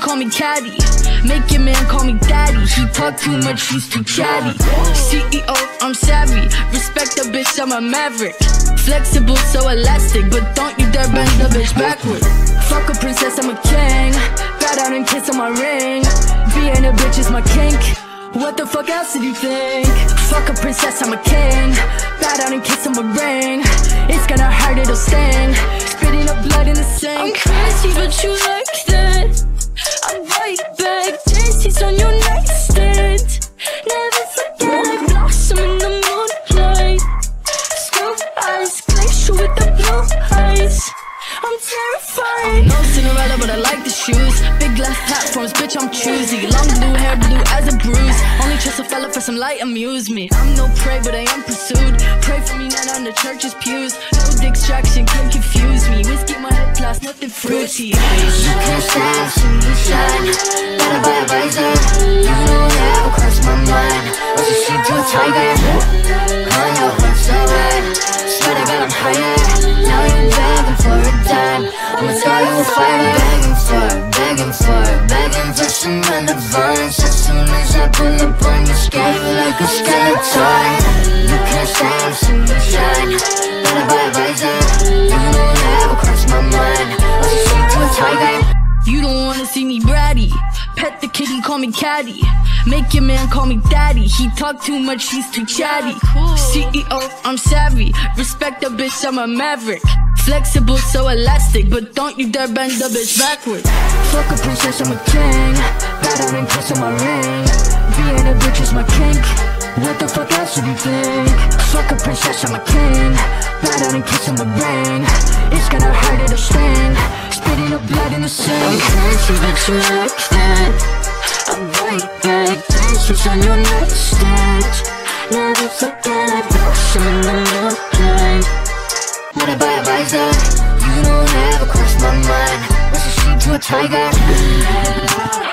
call me caddy. Make your man call me daddy. He talk too much, he's too chatty. CEO, I'm savvy. Respect the bitch, I'm a maverick. Flexible, so elastic, but don't you dare bend the bitch backward. Fuck a princess, I'm a king. Bow down and kiss on my ring. Being a bitch is my kink. What the fuck else did you think? Fuck a princess, I'm a king. Bow down and kiss on my ring. It's gonna hurt, it'll sting. Spitting up blood in the sink. I'm crazy, but you like but I like the shoes. Big glass platforms, bitch, I'm choosy. Long blue hair, blue as a bruise. Only trust a fella for some light amuse me. I'm no prey, but I am pursued. Pray for me, not on the church's pews. No distraction can confuse me. Whiskey, my head glass, nothing fruity. You stand, see me shine Better buy a visor You know never crossed my mind a sheep to a tiger begging for, begging for some advance As soon as I pull up on you Scare you like a skeleton You can't stand, see me shine Better buy a visor You know never crossed my mind Was a sheep to a tiger You don't wanna see me bratty. Pet the kitty, call me caddy. Make your man call me daddy. He talk too much, he's too chatty. CEO, I'm savvy. Respect the bitch, I'm a maverick. Flexible, so elastic, but don't you dare bend the bitch backward. Fuck a princess, I'm a king. Bow down and kiss on my ring. Being a bitch is my kink. What the fuck else did you think? Fuck a princess, I'm a king. Bow down and kiss on my ring. It's gonna hurt, it'll sting. Spitting up blood in the sink I'm crazy, but you like that I'm right back, dances on your nightstand Never forget blossom in the moonlight Had to buy a visor, you don't ever cross my mind Was a sheep to a tiger